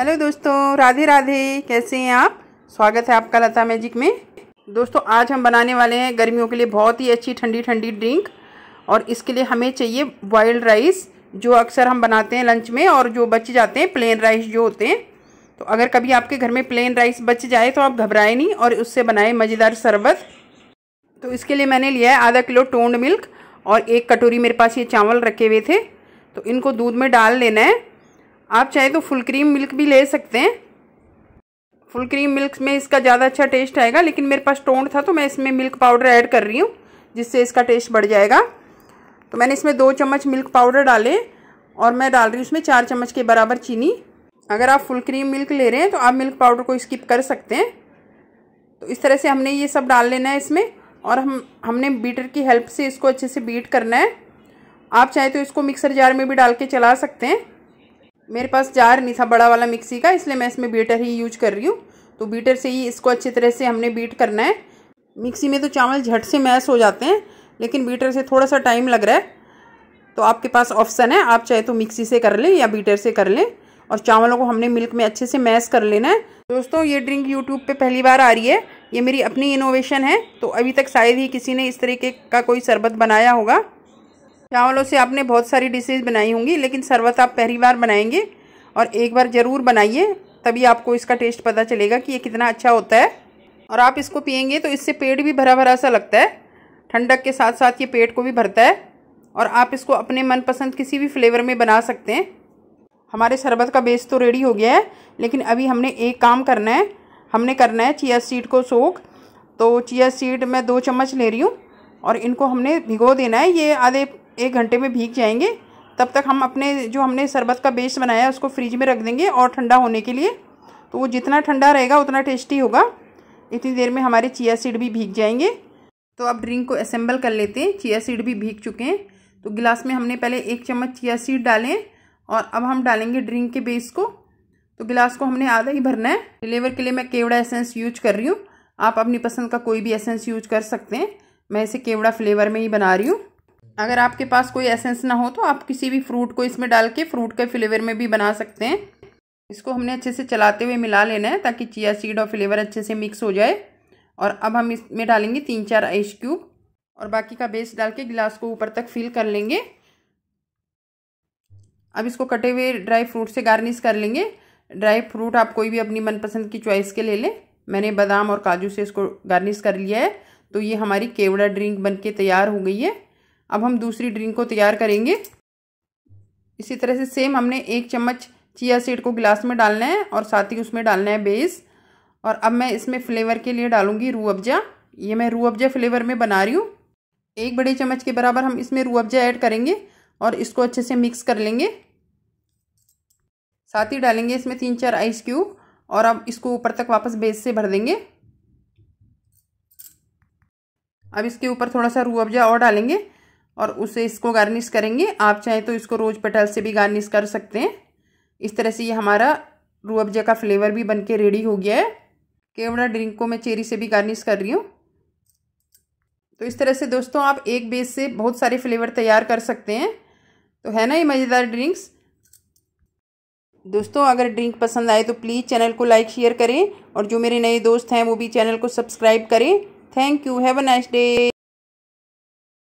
Hello दोस्तों, राधे राधे, कैसे हैं आप? स्वागत है आपका लता मैजिक में। दोस्तों, आज हम बनाने वाले हैं गर्मियों के लिए बहुत ही अच्छी ठंडी ठंडी ड्रिंक और इसके लिए हमें चाहिए बॉयल्ड राइस जो अक्सर हम बनाते हैं लंच में और जो बच जाते हैं प्लेन राइस जो होते हैं। तो अगर कभी आपके घर में प्लेन राइस बच जाए तो आप घबराएँ नहीं और उससे बनाए मज़ेदार शरबत। तो इसके लिए मैंने लिया है आधा किलो टोंड मिल्क और एक कटोरी मेरे पास ये चावल रखे हुए थे। तो इनको दूध में डाल लेना है। आप चाहे तो फुल क्रीम मिल्क भी ले सकते हैं। फुल क्रीम मिल्क में इसका ज़्यादा अच्छा टेस्ट आएगा, लेकिन मेरे पास टोंड था तो मैं इसमें मिल्क पाउडर ऐड कर रही हूँ, जिससे इसका टेस्ट बढ़ जाएगा। तो मैंने इसमें दो चम्मच मिल्क पाउडर डाले और मैं डाल रही हूँ उसमें चार चम्मच के बराबर चीनी। अगर आप फुल क्रीम मिल्क ले रहे हैं तो आप मिल्क पाउडर को स्किप कर सकते हैं। तो इस तरह से हमने ये सब डाल लेना है इसमें और हम, हमने बीटर की हेल्प से इसको अच्छे से बीट करना है। आप चाहे तो इसको मिक्सर जार में भी डाल के चला सकते हैं। मेरे पास जार नहीं था, बड़ा वाला मिक्सी का, इसलिए मैं इसमें बीटर ही यूज़ कर रही हूँ। तो बीटर से ही इसको अच्छी तरह से हमने बीट करना है। मिक्सी में तो चावल झट से मैश हो जाते हैं, लेकिन बीटर से थोड़ा सा टाइम लग रहा है। तो आपके पास ऑप्शन है, आप चाहे तो मिक्सी से कर लें या बीटर से कर लें, और चावलों को हमने मिल्क में अच्छे से मैश कर लेना है। दोस्तों, ये ड्रिंक यूट्यूब पे पहली बार आ रही है, ये मेरी अपनी इनोवेशन है तो अभी तक शायद ही किसी ने इस तरीके का कोई शरबत बनाया होगा। चावलों से आपने बहुत सारी डिशेज बनाई होंगी, लेकिन शरबत आप पहली बार बनाएँगे और एक बार ज़रूर बनाइए, तभी आपको इसका टेस्ट पता चलेगा कि ये कितना अच्छा होता है। और आप इसको पियेंगे तो इससे पेट भी भरा भरा सा लगता है। ठंडक के साथ साथ ये पेट को भी भरता है और आप इसको अपने मनपसंद किसी भी फ्लेवर में बना सकते हैं। हमारे शरबत का बेस तो रेडी हो गया है, लेकिन अभी हमने एक काम करना है। हमने करना है चिया सीड को सोख तो चिया सीड मैं दो चम्मच ले रही हूँ और इनको हमने भिगो देना है। ये आधे एक घंटे में भीग जाएँगे, तब तक हम अपने, जो हमने शरबत का बेस बनाया है, उसको फ्रिज में रख देंगे और ठंडा होने के लिए। तो वो जितना ठंडा रहेगा, उतना टेस्टी होगा। इतनी देर में हमारे चिया सीड भी भीग जाएँगे। तो अब ड्रिंक को असेंबल कर लेते हैं। चिया सीड भी भीग चुके हैं। तो गिलास में हमने पहले एक चम्मच चिया सीड डालें और अब हम डालेंगे ड्रिंक के बेस को। तो गिलास को हमने आधा ही भरना है। फ्लेवर के लिए मैं केवड़ा एसेंस यूज़ कर रही हूँ। आप अपनी पसंद का कोई भी एसेंस यूज़ कर सकते हैं। मैं इसे केवड़ा फ्लेवर में ही बना रही हूँ। अगर आपके पास कोई एसेंस ना हो तो आप किसी भी फ्रूट को इसमें डाल के फ्रूट के फ्लेवर में भी बना सकते हैं। इसको हमने अच्छे से चलाते हुए मिला लेना है ताकि चिया सीड और फ्लेवर अच्छे से मिक्स हो जाए। और अब हम इसमें डालेंगे तीन चार आइस क्यूब। और बाकी का बेस डाल के गिलास को ऊपर तक फिल कर लेंगे। अब इसको कटे हुए ड्राई फ्रूट से गार्निश कर लेंगे। ड्राई फ्रूट आप कोई भी अपनी मनपसंद की चॉइस के ले लें। मैंने बादाम और काजू से इसको गार्निश कर लिया है। तो ये हमारी केवड़ा ड्रिंक बन के तैयार हो गई है। अब हम दूसरी ड्रिंक को तैयार करेंगे। इसी तरह से सेम हमने एक चम्मच चिया सीड को गिलास में डालना है और साथ ही उसमें डालना है बेस और अब मैं इसमें फ्लेवर के लिए डालूँगी रू अफ़जा ये मैं रू अफ़जा फ्लेवर में बना रही हूँ। एक बड़े चम्मच के बराबर हम इसमें रू अफ़जा ऐड करेंगे और इसको अच्छे से मिक्स कर लेंगे। साथ ही डालेंगे इसमें तीन चार आइस क्यूब और अब इसको ऊपर तक वापस बेस से भर देंगे। अब इसके ऊपर थोड़ा सा रू अफ़जा और डालेंगे। और उसे इसको गार्निश करेंगे। आप चाहें तो इसको रोज़ पेटल से भी गार्निश कर सकते हैं। इस तरह से ये हमारा रू अफ़जा का फ्लेवर भी बन के रेडी हो गया है। केवड़ा ड्रिंक को मैं चेरी से भी गार्निश कर रही हूँ। तो इस तरह से दोस्तों आप एक बेस से बहुत सारे फ्लेवर तैयार कर सकते हैं। तो है ना ये मज़ेदार ड्रिंक्स दोस्तों, अगर ड्रिंक पसंद आए तो प्लीज़ चैनल को लाइक शेयर करें। और जो मेरे नए दोस्त हैं, वो भी चैनल को सब्सक्राइब करें। Thank you have a nice day